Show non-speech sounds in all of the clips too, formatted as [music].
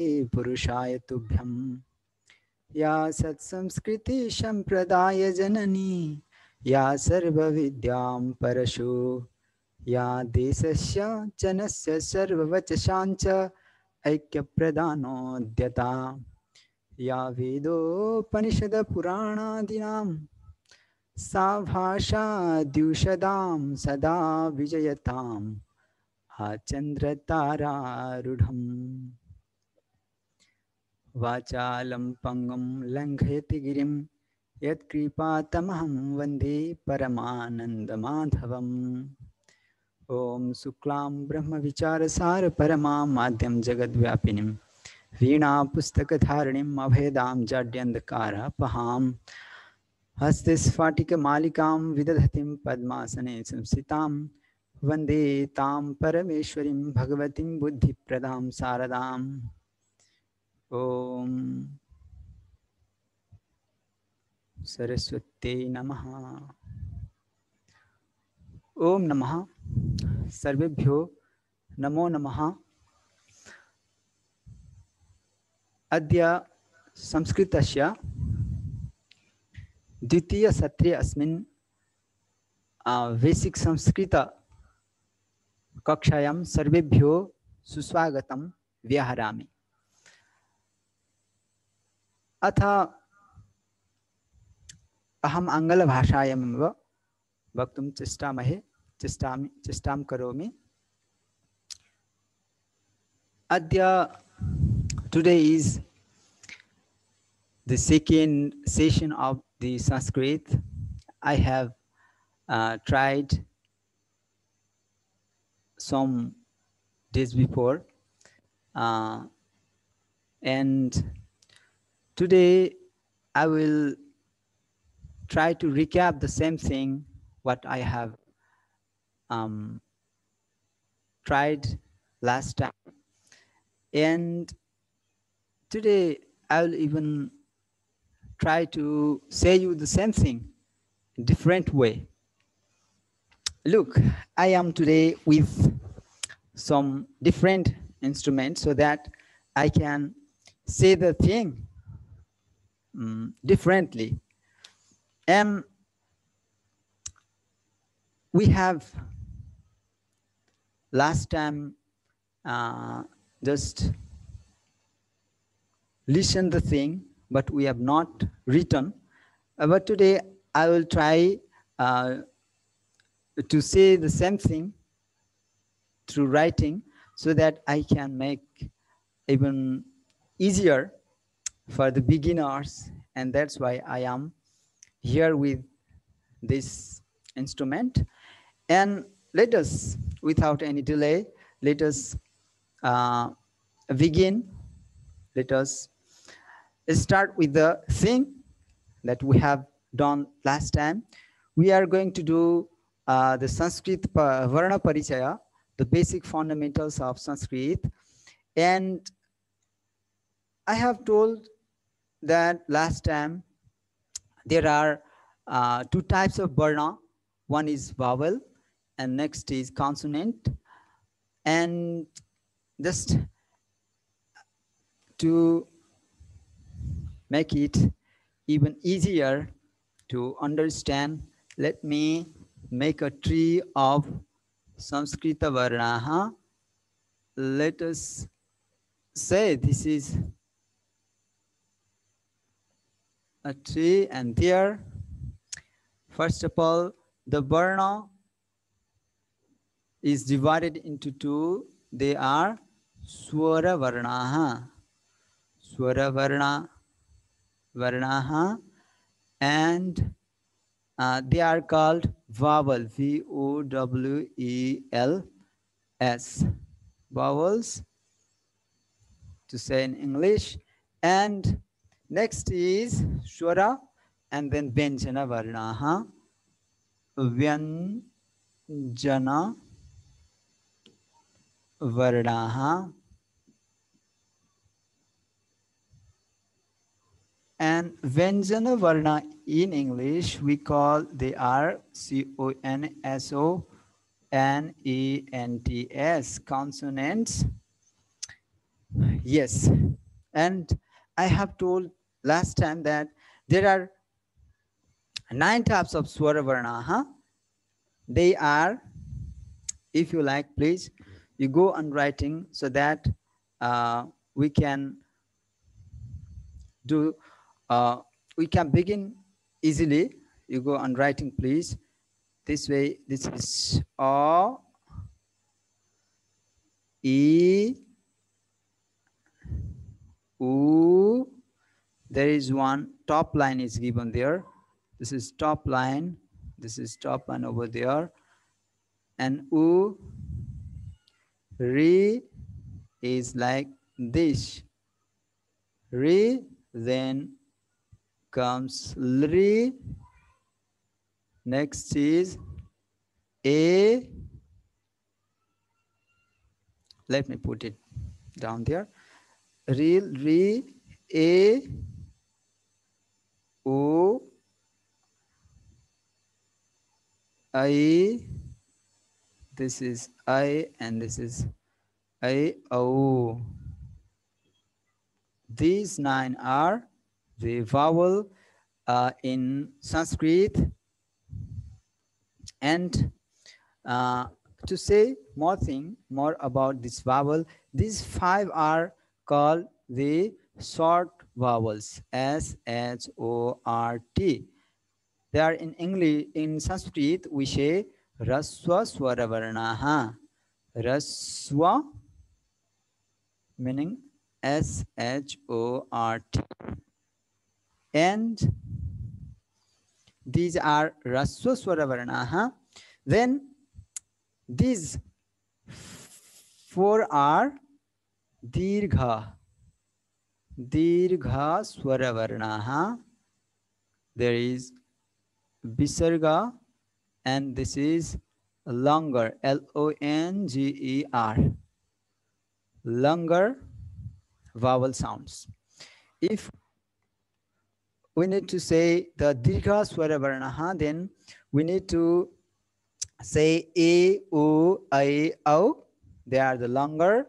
पुरुषाय तुभ्यं या सत्संस्कृति सम्प्रदाय जननी, या सर्वविद्यां परशु, या देशस्य जनस्य सर्ववचसाञ्च ऐक्यप्रदानोद्यता। या वेदोपनिषदपुराणादीनां सा भाषा द्युषदां सदा विजयताम्, आचन्द्रतारारूढम्। वाचालं पङ्गुं लङ्घयति गिरिं, यत्कृपातमहं वंदे परमानन्दमाधवम्। ॐ शुक्लां ब्रह्मविचारसारपरमां माध्यं जगद्व्यापिनीं वीणापुस्तकधारिणीम् अभेदां जाड्यन्धकारपहां हस्ते स्फाटिकमालिकां विदधतीं पद्मासने संस्थितां वंदे तां परमेश्वरीं, भगवतीं बुद्धिप्रदां शारदाम् ॐ सरस्वत्यै नमः। ॐ नमः। सर्वेभ्यो नमो नमः। अद्य संस्कृतस्य द्वितीयसत्रे अस्मिन् बेसिक् संस्कृतकक्षायां सर्वेभ्यो सुस्वागतं। व्याहरामि। अथ अहम आंग्ल भाषा वक्त चेष्टाहे चेष्टा चेष्टा कौमी अद today is the second session of the Sanskrit I have tried some days before and today I will try to recap the same thing what I have um, tried last time. And today I will even try to say you the same thing in different way. Look, I am today with some different instruments so that I can say the thing um, differently. And we have last time uh, just listen the thing but we have not written. Uh, but today I will try uh, to say the same thing through writing so that I can make even easier for the beginners. And that's why I am here with this instrument. And let us, without any delay, let us uh, begin. Let us start with the thing that we have done last time. We are going to do uh, the Sanskrit Varna Parichaya, the basic fundamentals of Sanskrit. And I have told that last time there are uh, two types of Varna. One is vowel and next is consonant. And just to make it even easier to understand, let me make a tree of Sanskrita Varnaha. Let us say this is a tree and there, first of all, the Varna is divided into two. They are Swara Varnaha. Swara Varna Varnaha and uh, they are called vowel, V-O-W-E-L-S, vowels to say in English. And next is Shwara and then Vyanjana Varnaha, Vyanjana Varnaha, And Vyanjana Varna in English, we call they are C-O-N-S-O-N-E-N-T-S, consonants. Yes. And I have told last time that there are nine types of Swara Varna. Huh? They are, if you like, please, you go on writing so that uh, we can do, uh, we can begin easily. You go on writing, please. This way, this is A, E, U. There is one top line is given there. This is top line. This is top line over there. And U, Re is like this. Re, then comes Lri. Next is A. Let me put it down there. Real, re, A, O, I, this is I, and this is I, O. These nine are the vowel uh, in Sanskrit. And uh, to say more thing, more about this vowel, these five are called the short vowels, S, H, O, R, T. They are in English, in Sanskrit, we say Raswa Swaravarnaha. Raswa meaning S H O R T. And these are Raswa Swaravarnaha. Then these four are Dirgha. Dirgha Swaravarnaha. There is Visarga and this is longer L-O-N-G-E-R longer vowel sounds if we need to say the dirgha swara varnaha then we need to say a u i o they are the longer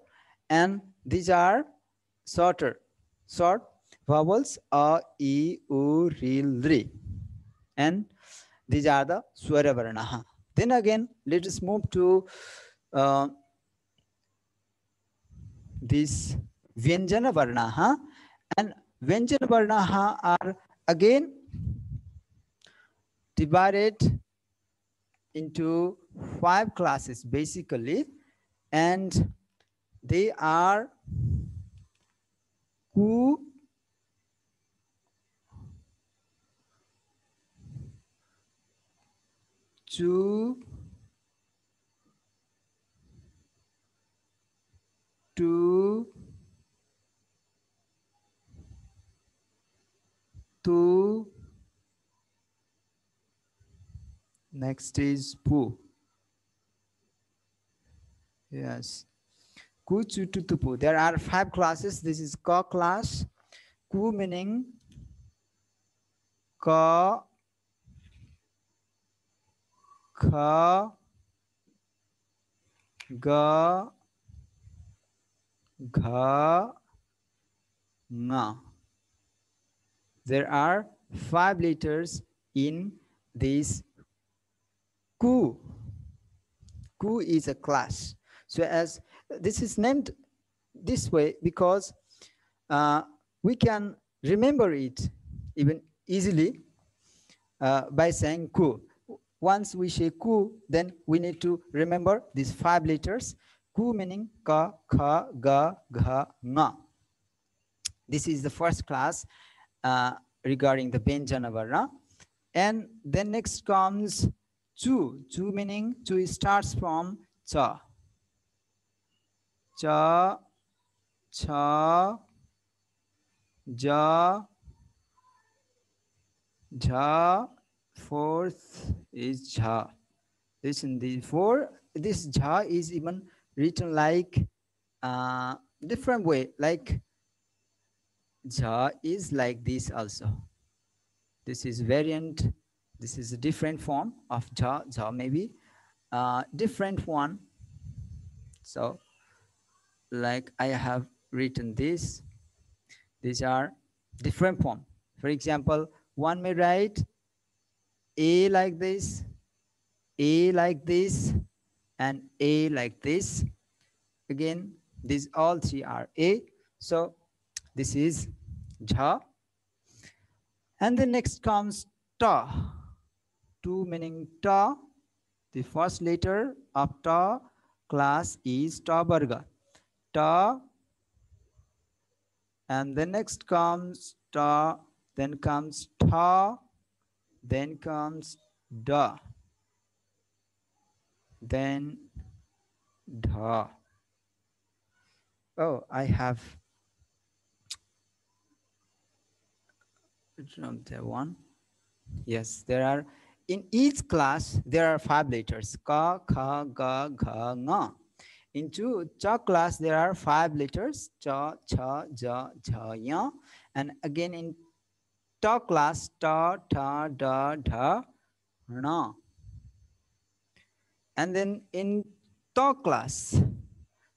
and these are shorter short vowels a e u ri and these are the swara varnaha then again let us move to uh, this Vyanjana Varnaha and Vyanjana Varnaha are again divided into five classes basically. And they are Ku, Chu, two, two. Next is pu. Yes. Ku, chu, tu, tu, pu. There are five classes. This is ka class. Ku meaning ka, kha, ga, gha, nga. There are five letters in this ku. Ku is a class. So as this is named this way because uh, we can remember it even easily uh, by saying ku. Once we say ku, then we need to remember these five letters. Ku meaning ka, kha, ga, gha, nga. This is the first class uh, regarding the Vyanjana Varna. And then next comes Chu. Chu meaning Chu starts from Cha. Cha, Cha, Ja, Ja, fourth is Jha. Listen, the four, this Jha is even written like uh, different way, like Ja is like this also. This is variant, this is a different form of Ja, Ja maybe, uh, different one. So like I have written this. These are different form. For example, one may write A like this, A like this, and A like this. Again, these all three are A. So this is Jha. And the next comes Ta. Two meaning Ta. The first letter of Ta class is Ta Varga. Ta. And the next comes Ta. Then comes Ta. Then comes Da. Then Da. Oh, I have the one. Yes, there are in each class there are five letters ka, kha, ga, gha, nga. Into cha class there are five letters cha, cha, ja, jha, ya. And again in ta class ta, ta, da, da, na. And then in ta class,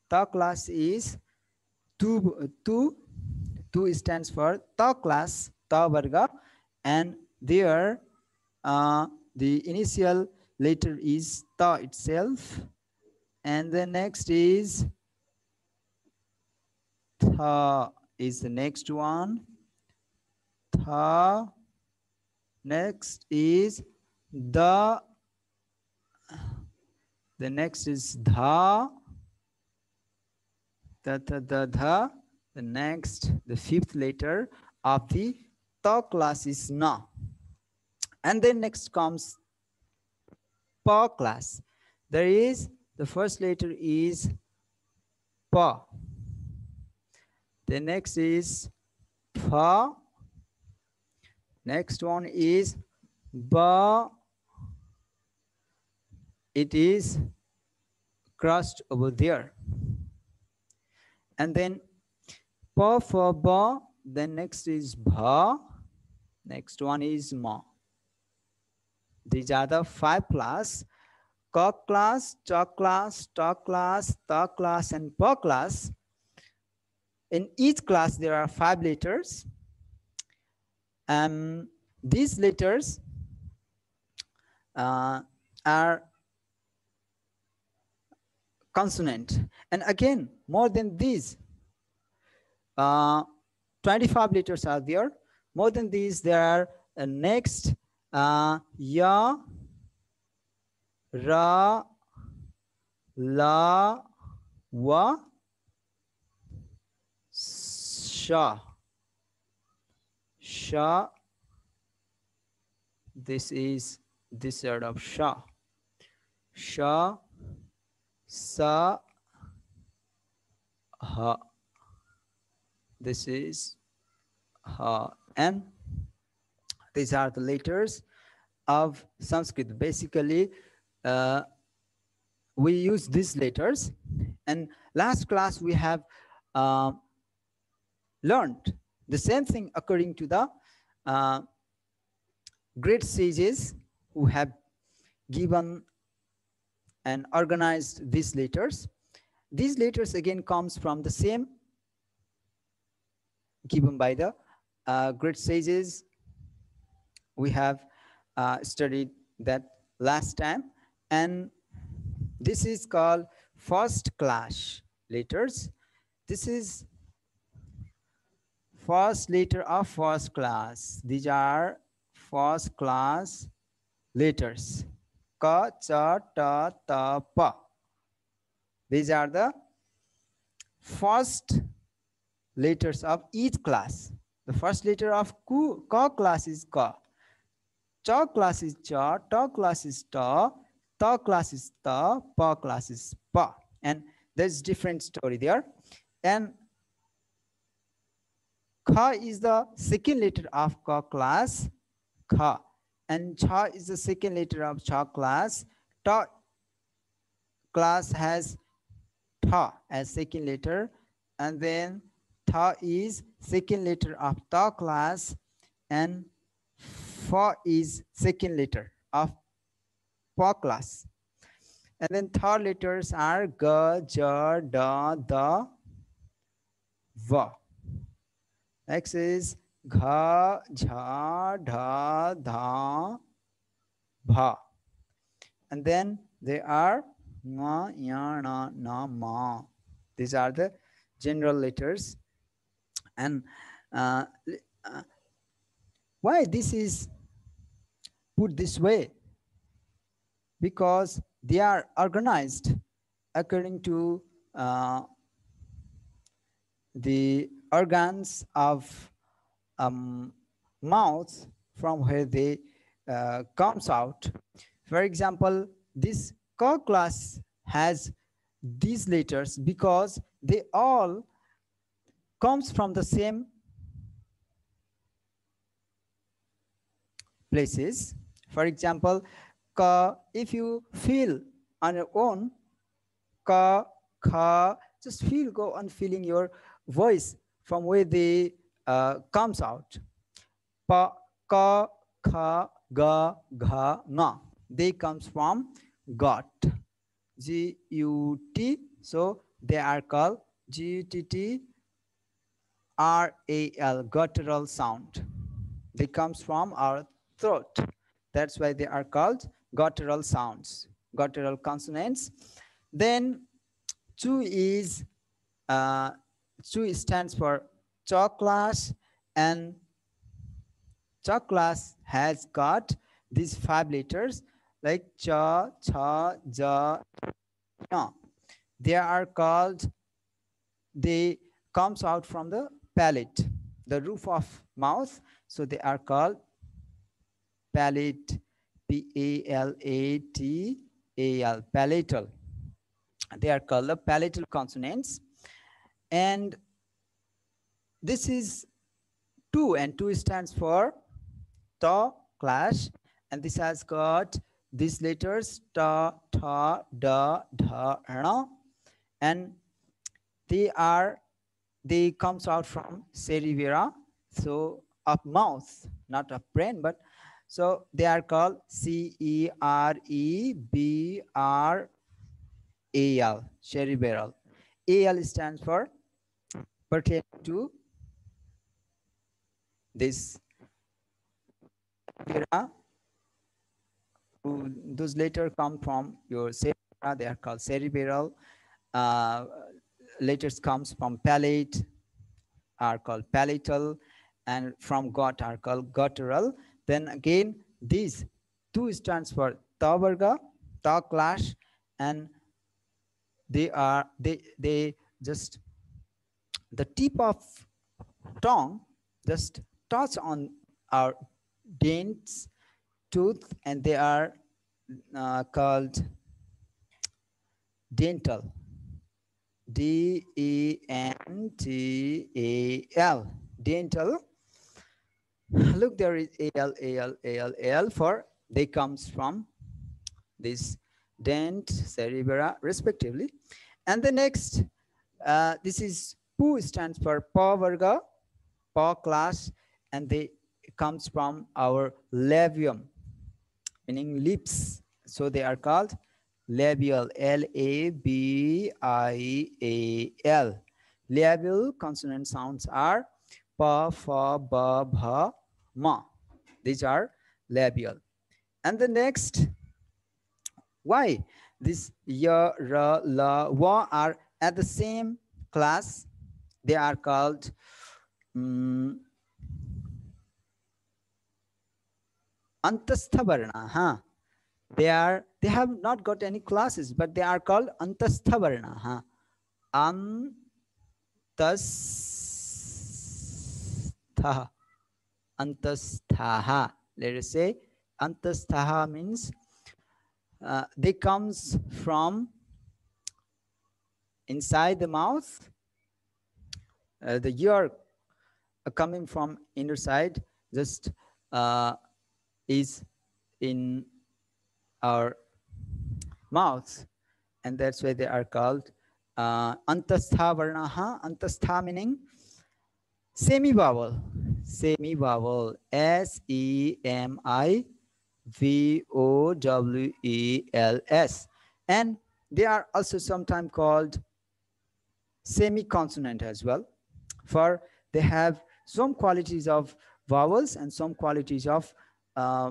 ta class is two, two, two stands for ta class, ta varga, and there uh, the initial letter is ta itself, and the next is tha is the next one. Tha. Next is the. The next is dha the, the, the, the, the next, the fifth letter of the ta class is na. And then next comes pa class. There is, the first letter is pa. The next is pa. Next one is ba. It is crossed over there and then pa for ba then next is bha next one is ma these are the five class ka class cha class ta class ta class and pa class in each class there are five letters um these letters uh, are consonant. And again, more than these, uh, 25 letters are there. More than these, there are uh, next uh, ya, ra, la, wa, sha, sha. This is this sort of sha, sha, sa ha this is ha and these are the letters of sanskrit. Basically uh, we use these letters and last class we have uh, learned the same thing according to the uh, great sages who have given and organized these letters. These letters again comes from the same given by the uh, great sages. We have uh, studied that last time and this is called first class letters. This is first letter of first class. These are first class letters ka, cha, ta, ta, pa. These are the first letters of each class. The first letter of ka class is ka. Cha class is cha, ta class is ta, ta class is ta, pa class is pa. And there's different story there. And kha is the second letter of ka class, kha and cha is the second letter of cha class. Ta class has ta as second letter and then ta is second letter of ta class and fa is second letter of class. And then third letters are ga, ja, da, da. va. Next is gha. And then they are ma, ya, na, na, ma. These are the general letters. And uh, uh, why this is put this way? Because they are organized according to uh, the organs of um, mouth from where they uh, comes out. For example, this class has these letters because they all comes from the same places. For example, ka, if you feel on your own, ka, ka, just feel, go on feeling your voice from where they uh, comes out. Pa, ka, kha, ga, gha, nga. They comes from got. G-U-T. So they are called G-U-T-T R-A-L, guttural sound. They comes from our throat. That's why they are called guttural sounds, guttural consonants. Then two is, uh, two stands for chalk class and chalk class has got these five letters like cha, cha, ja, no. They are called, they comes out from the palate, the roof of mouth. So they are called palate, P-A-L-A-T-A-L, palatal. They are called the palatal consonants. And this is two, and two stands for ta clash, and this has got these letters ta, tha, da, dha, na, and they are they comes out from cerebra, so of mouth, not of brain, but so they are called C E R E B R A L, cerebral. A L stands for pertain to this those later come from your cerebra, they are called cerebral. Uh, letters comes from palate, are called palatal, and from gut are called guttural. Then again, these two stands for tavarga, ta clash, and they are they they just the tip of tongue just touch on our dents tooth and they are uh, called dental. D-e-n-t-a-l dental [laughs] look there is al al al al for they comes from this dent cerebra respectively and the next uh, this is pu stands for pa varga pa class and they comes from our labium meaning lips. So they are called labial, L-A-B-I-A-L. Labial consonant sounds are pa, fa, ba, bha, ma. These are labial. And the next, why? This ya, ra, la, wa are at the same class. They are called um, Antastha Varna. Huh? They are they have not got any classes, but they are called Antastha Varna. Huh? Antastha. Antasthaha. Let us say Antasthaha means uh, they comes from inside the mouth. Uh, the ear uh, coming from inner side just uh, is in our mouths and that's why they are called uh, antastha varnaha antastha meaning semi vowel semi vowel s e m i v o w e l s and they are also sometimes called semi consonant as well for they have some qualities of vowels and some qualities of uh,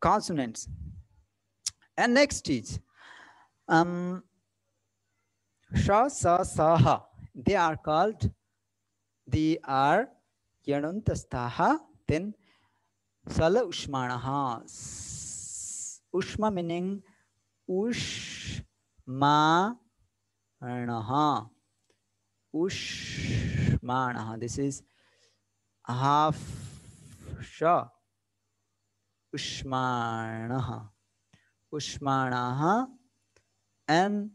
consonants. And next is um, sha, sa, ha. They are called, they are yanuntastaha, then sala ushmanaha. Ushma meaning ushma Ushmanaha. Ushmanaha. This is half sha. Ushmanaha. Ushmanaha. And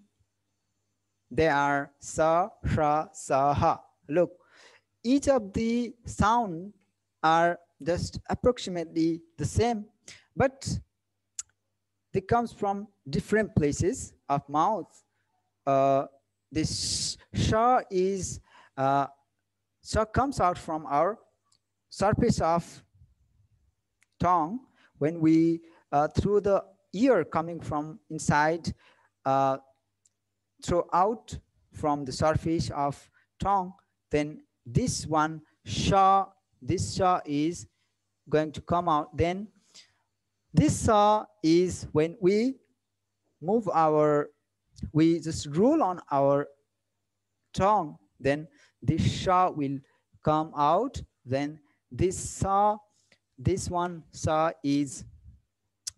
they are sa, sha, sa, ha. Look, each of the sound are just approximately the same, but they comes from different places of mouth. Uh, this sha is uh, comes out from our surface of tongue when we uh, through the ear coming from inside uh, throw out from the surface of tongue then this one sha this sha is going to come out. Then this sha is when we move our we just roll on our tongue, then this sha will come out. Then this sa, this one sa is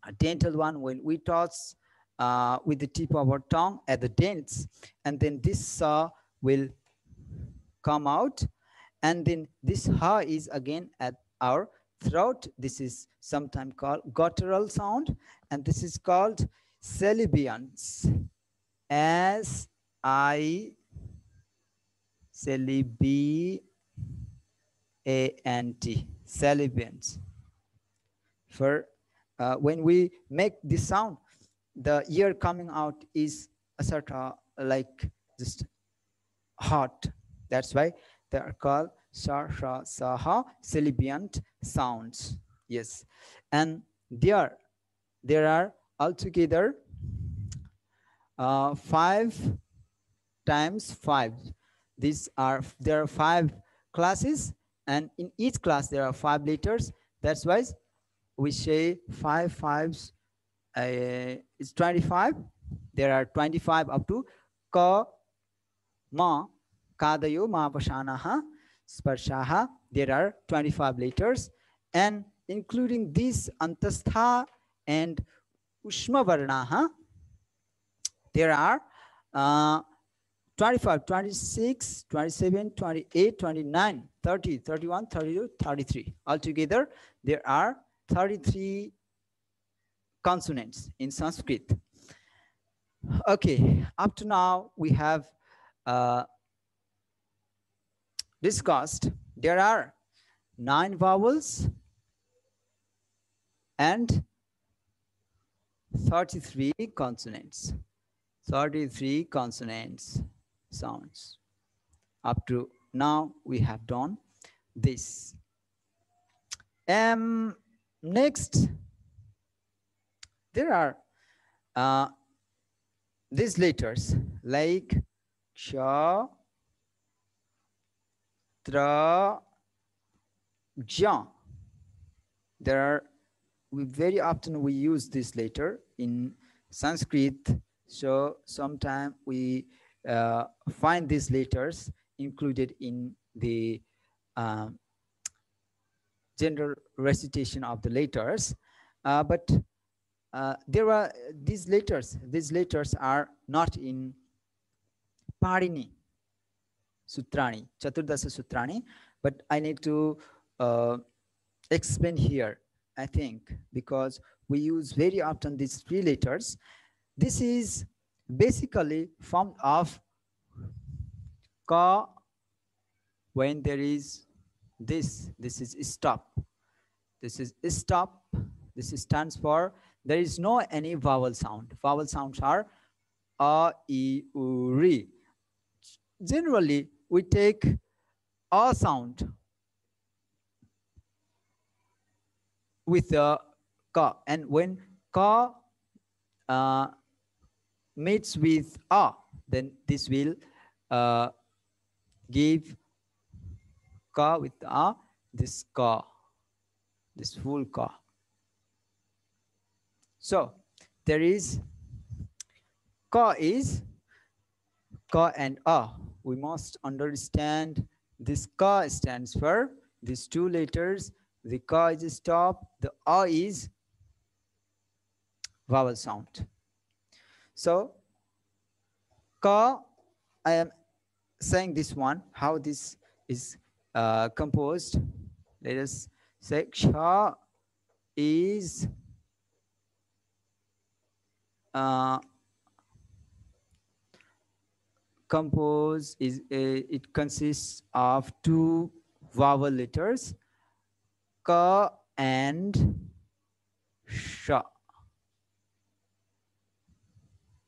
a dental one when we toss uh, with the tip of our tongue at the dents, and then this sa will come out, and then this ha is again at our throat. This is sometimes called guttural sound, and this is called sibilant. S I B A N T sibilant. For uh, when we make this sound, the ear coming out is a sort of like just hot. That's why they are called sha sha saha sibilant sounds. Yes, and there there are altogether uh, 5 times 5. These are, there are five classes and in each class there are five letters. That's why we say five fives uh, it's 25. There are 25 up to ka, ma, kadayo, ma, pashanaha, sparshaha. There are 25 letters and including these antastha and ushma varnaha, there are uh, 25, 26, 27, 28, 29, 30, 31, 32, 33. Altogether, there are 33 consonants in Sanskrit. Okay, up to now we have uh, discussed there are nine vowels and 33 consonants. 33 consonants sounds. Up to now, we have done this. Um, next, there are uh, these letters like cha, tra, ja. There are, we very often we use this letter in Sanskrit so sometimes we uh, find these letters included in the um, general recitation of the letters. Uh, but uh, there are these letters, these letters are not in Panini Sutrani, Chaturdasa Sutrani, but I need to uh, explain here, I think, because we use very often these three letters this is basically formed of ka when there is this, this is stop. This is stop. This stands for there is no any vowel sound. Vowel sounds are a, e, u, ri. Generally, we take a sound with the ka, and when ka uh, meets with a, then this will uh, give ka with a this ka, this full ka. So there is ka is ka and a. We must understand this ka stands for these two letters. The ka is stop, the a is vowel sound. So ka, I am saying this one, how this is uh, composed. Let us say Ksha is uh, composed is a, it consists of two vowel letters ka and sha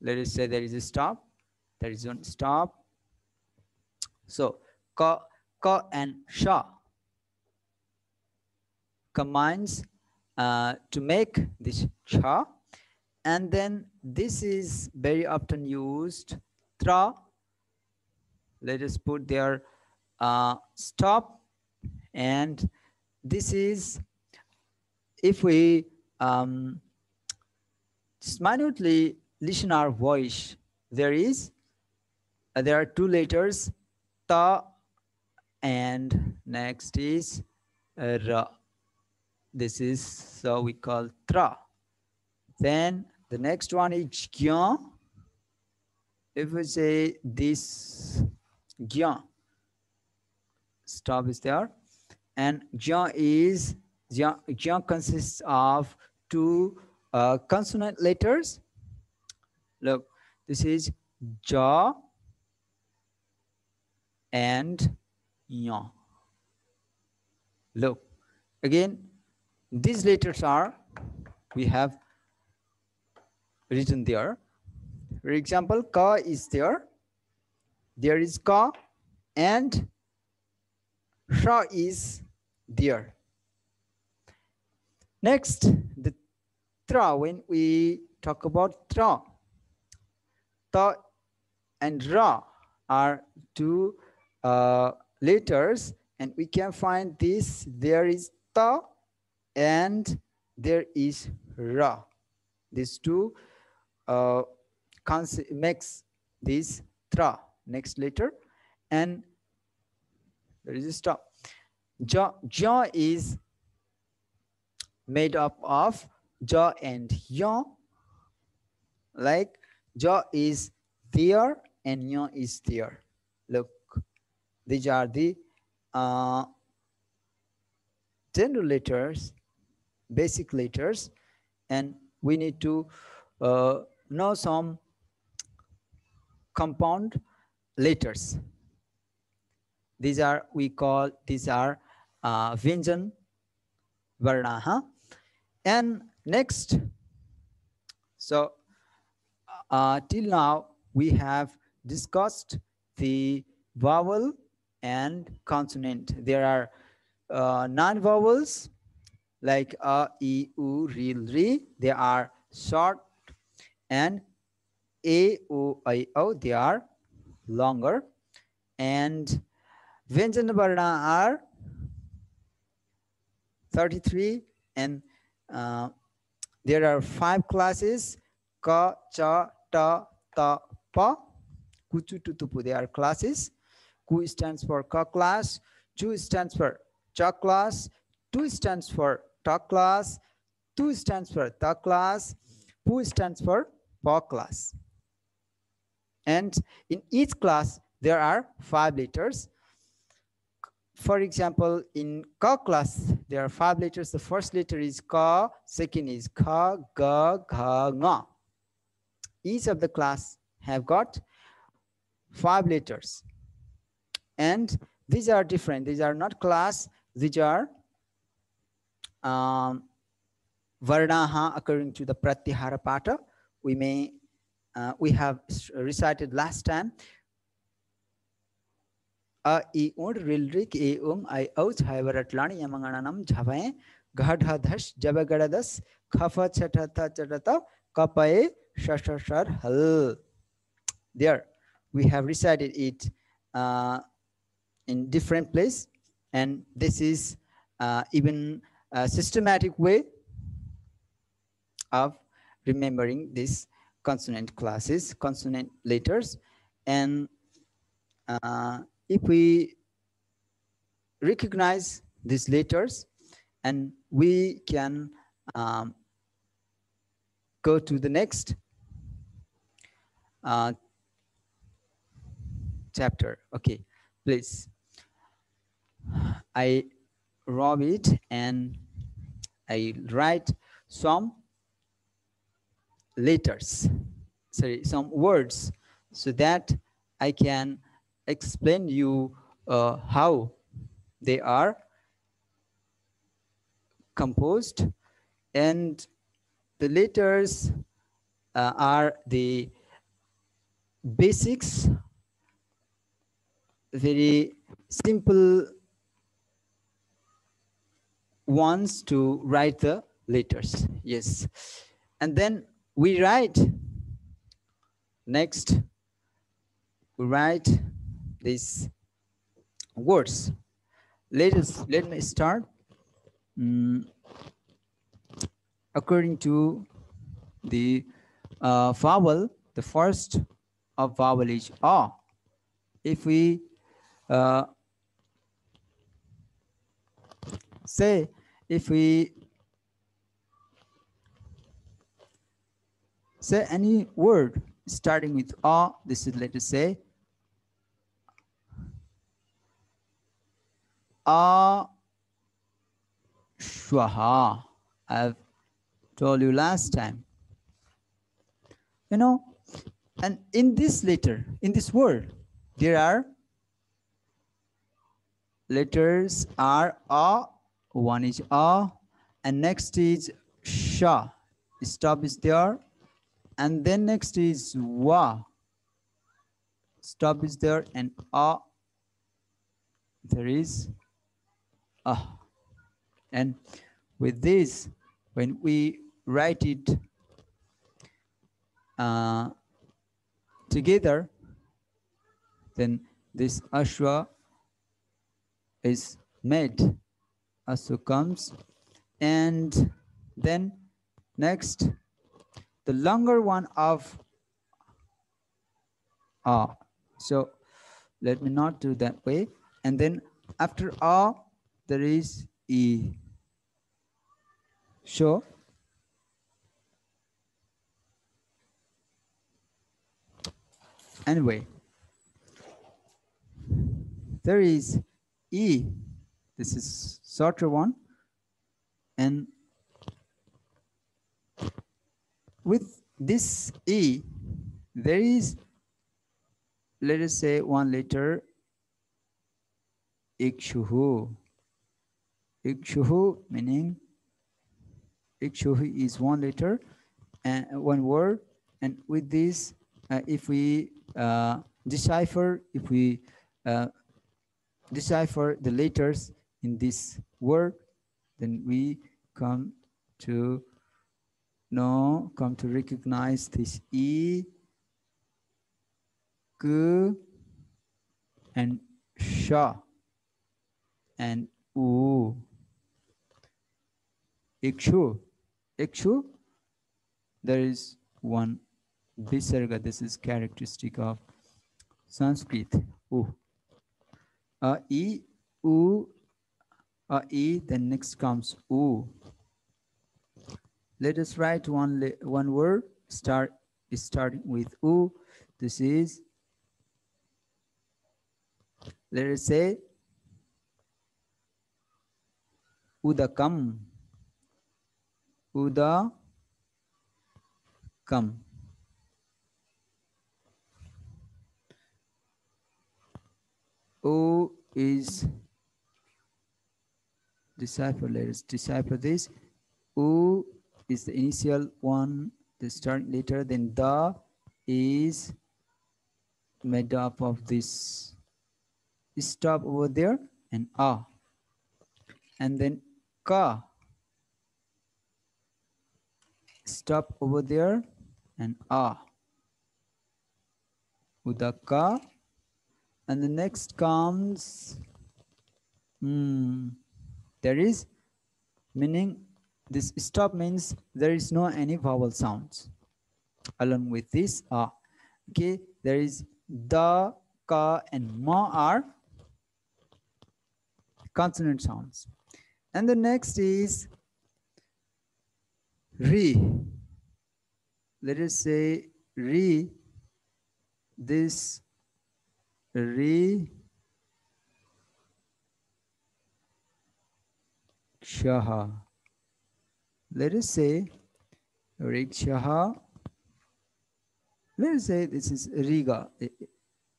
let us say there is a stop. There is one stop. So ka ka and sha combines uh, to make this cha and then this is very often used tra let us put there uh, stop. And this is if we um, just minutely listen our voice there is uh, there are two letters ta and next is ra this is so we call tra. Then the next one is gyan. If we say this gyan stop is there. And gyan is gyan consists of two uh, consonant letters. Look this is ja and ya look again these letters are we have written there. For example ka is there there is ka and sha is there. Next the tra when we talk about tra ta and ra are two uh, letters and we can find this there is ta and there is ra. These two uh, makes this tra next letter and there is a stop. Jaw is made up of jaw and yaw like jaw is there and yaw is there. Look these are the uh, general letters basic letters and we need to uh, know some compound letters. These are, we call, these are uh, Vyanjan Varna. And next, so uh, till now we have discussed the vowel and consonant. There are uh, non-vowels like a, e, u, ril, ri. They are short and a, o, i, o. They are longer and Vyanjana Varna are 33 and uh, there are five classes ka, cha, ta, ta, pa, kuchu, tutupu. They are classes. Ku stands for ka class, chu stands for cha class, tu stands for ta class, tu stands for ta class, pu stands for pa class. And in each class, there are five letters. For example, in Ka class, there are five letters. The first letter is Ka, second is Ka, Ga, Gha, Nga. Each of the class have got five letters. And these are different. These are not class. These are um, Varnaha according to the Pratyahara Pata. We may uh, we have recited last time rilrik um hal. There we have recited it uh, in different place And this is uh, even a systematic way of remembering these consonant classes, consonant letters. And uh, if we recognize these letters and we can um, go to the next uh, chapter. Okay, please. I rub it and I write some letters, sorry, some words so that I can explain you uh, how they are composed. And the letters uh, are the basics. Very simple ones to write the letters. Yes. And then we write. Next we write these words. Let us let me start mm, according to the uh, vowel the first of vowel is a. If we uh, say if we say any word starting with a this is let us say a shwaha i've told you last time. You know and in this letter in this word there are letters are a one is a and next is sha. Stop is there and then next is wa. Stop is there and a. There is a. And with this when we write it uh, together then this ashwa is made. Also comes. And then next the longer one of a so let me not do that way and then after a there is e so anyway there is E. This is shorter one. And with this E, there is, let us say one letter, Ikshuhu. Ikshuhu meaning, Ikshuhu is one letter and one word. And with this, uh, if we uh, decipher, if we uh, decipher the letters in this word, then we come to know, come to recognize this E, G, and Sha, and U. Ikshu. Ikshu, there is one visarga. This is characteristic of Sanskrit. U a e u a e then next comes u let us write one one word start starting with u this is let us say udakam udakam O is decipher. Let us decipher this. O is the initial one, the starting letter. Then the is made up of this stop over there and a. And then ka. Stop over there and a. Udaka and the next comes mm, there is meaning this stop means there is no any vowel sounds. Along with this uh, okay there is the ka and ma are consonant sounds. And the next is re let us say re this re shaha let us say rikshaha let us say this is riga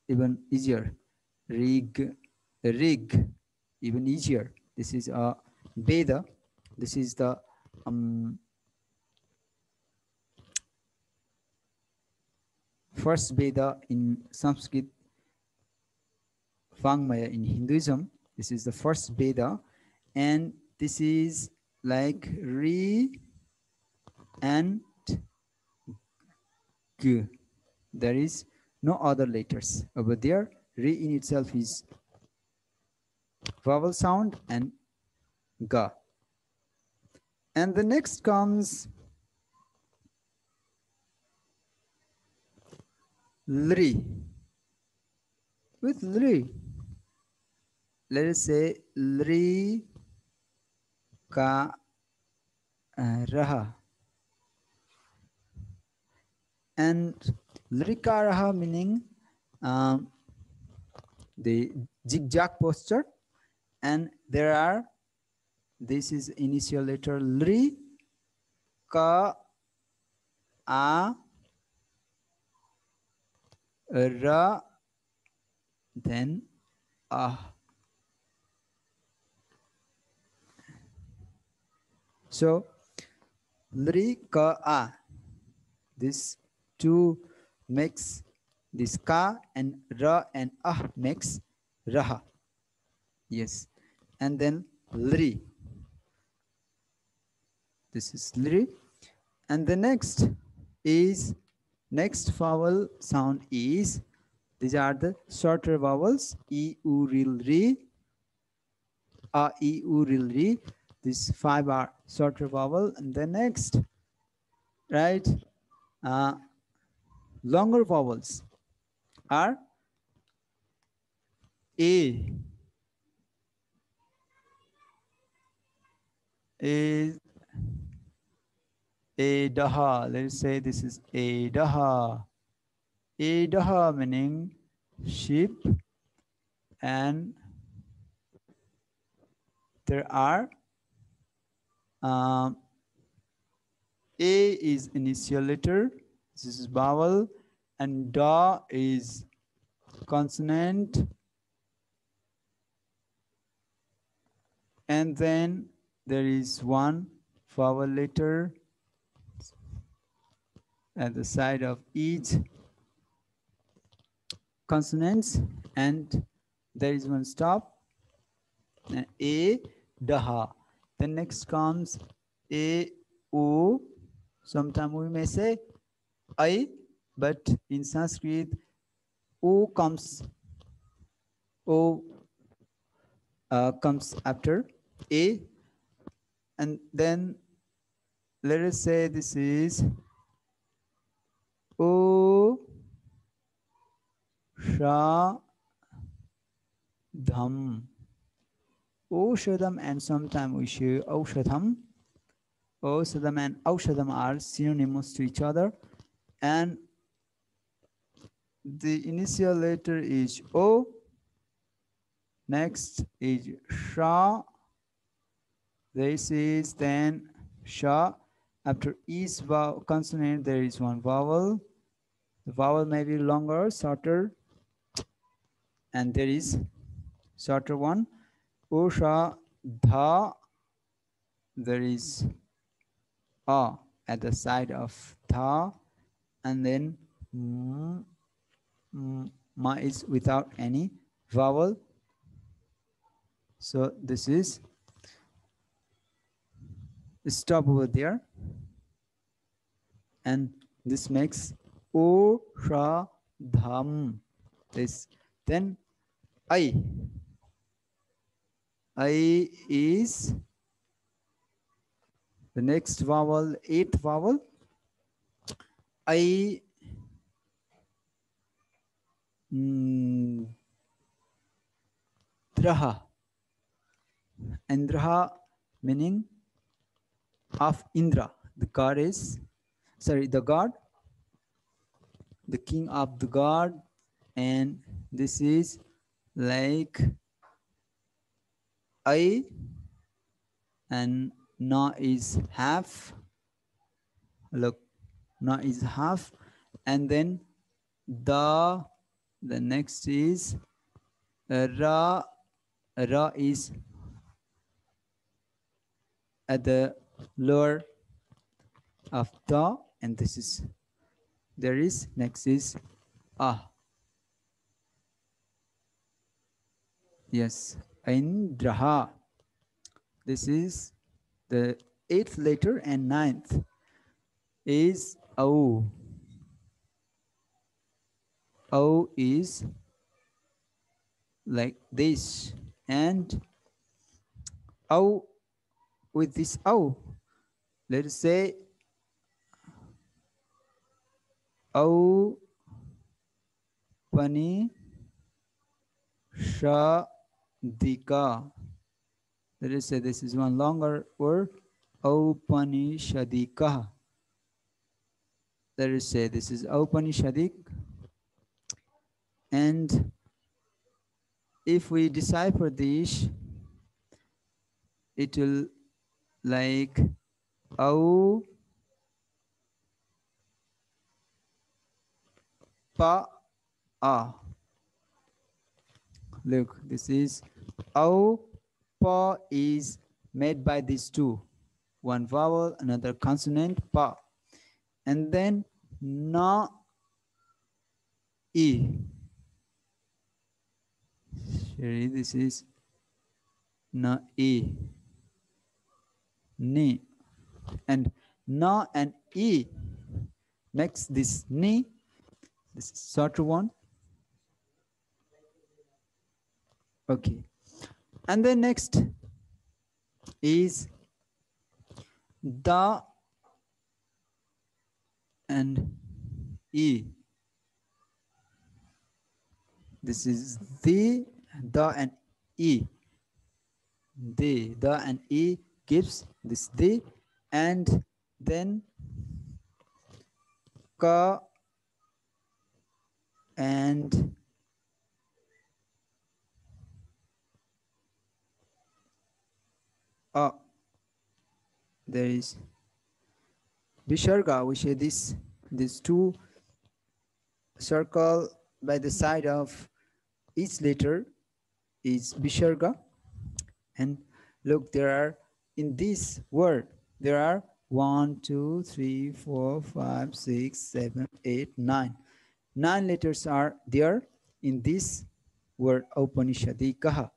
even easier rig rig even easier this is a veda this is the um, first Veda in Sanskrit, Vangmaya in Hinduism. This is the first Veda. And this is like Re and G. There is no other letters over there. Re in itself is vowel sound and Ga. And the next comes Lri. With Lri, let us say Lri ka raha. And Lrikaraha meaning um, the zigzag posture. And there are, this is initial letter Lri, ka, a, ra then ah so lri ka a this two makes this ka and ra and ah makes raha. Yes. And then lri. This is lri. And the next is Next vowel sound is, these are the shorter vowels, e, u, ril, ri, a, e, u, ril, ri. These five are shorter vowel. And the next, right, uh, longer vowels are a, is Adaha. Let's say this is A daha. A Adaha meaning sheep and there are um, A is initial letter, this is vowel, and Da is consonant. And then there is one vowel letter at the side of each consonants. And there is one stop. A daha then next comes a o sometimes we may say i but in sanskrit o comes o uh, comes after a and then let us say this is O Sha Dham. Oshadam and sometimes we say Oshadham. Oshadam and Oshadam are synonymous to each other. And the initial letter is O. Next is Sha. This is then Sha. After each vowel consonant, there is one vowel. The vowel may be longer, shorter, and there is shorter one. Usha, dha, there is a at the side of tha, and then ma is without any vowel. So this is stop over there. And this makes o sha dham. This then i I is the next vowel, eighth vowel. I mm, Draha. Indraha meaning of Indra. The god is, sorry, the god, the king of the god. And this is like I and na is half. Look, na is half. And then the, the next is ra, ra is at the lower of the and this is there is next is ah yes indraha this is the eighth letter and ninth is o o is like this and o with this O. Let us say O Pani Shadika. Let us say uh, this is one longer word. O Pani Shadika. Let us say uh, this is O Pani Shadik. And if we decipher this, it will like au pa a look this is au pa is made by these two? One vowel another consonant pa and then na e this is na e ni. And na and e makes this ni. This shorter one. Okay and then next is the and e. This is the the and e. The the and e gives this the and then ka and uh, there is Visharga, we say this, these two circle by the side of each letter is Visharga. And look, there are in this word, there are one, two, three, four, five, six, seven, eight, nine. Nine letters are there in this word Upanishadikaha.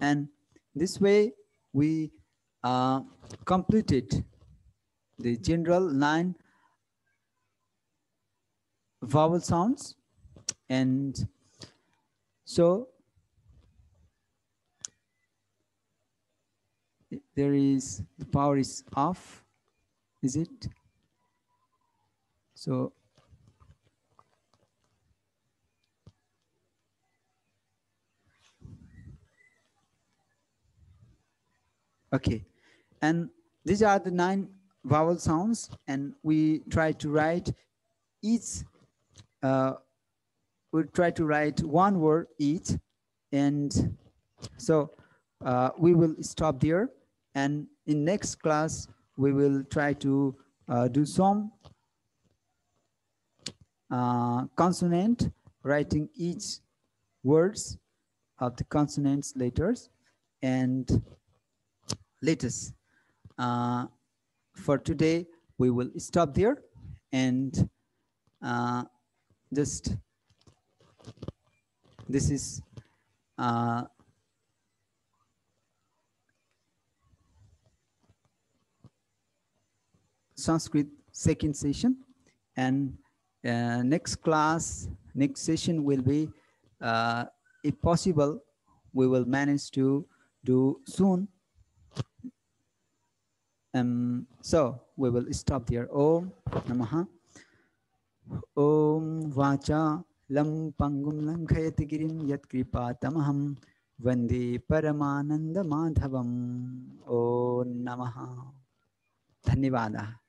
And this way we completed the general nine vowel sounds. And so there is the power is off is it so okay and these are the nine vowel sounds and we try to write each uh, we try to write one word each and so uh, we will stop there and in next class, we will try to uh, do some uh, consonant, writing each words of the consonants letters and letters. Uh, for today, we will stop there and uh, just this is uh, Sanskrit second session and uh, next class, next session will be, uh, if possible, we will manage to do soon. Um, so we will stop there. Om Namaha. Om Vacha Lam Pangum Lankhayati Girim Yat Kripa Tamaham Vande Paramananda Madhavam. Om Namaha. धन्यवाद